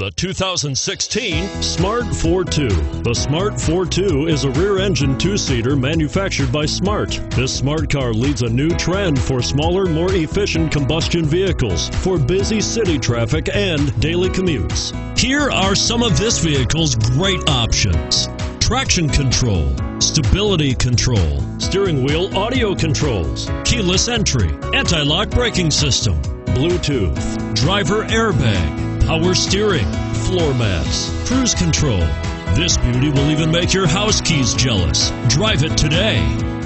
The 2016 Smart fortwo. The Smart fortwo is a rear engine two seater manufactured by Smart. This smart car leads a new trend for smaller, more efficient combustion vehicles for busy city traffic and daily commutes. Here are some of this vehicle's great options traction control, stability control, steering wheel audio controls, keyless entry, anti lock braking system, Bluetooth, driver airbag power steering, floor mats, cruise control. This beauty will even make your house keys jealous. Drive it today.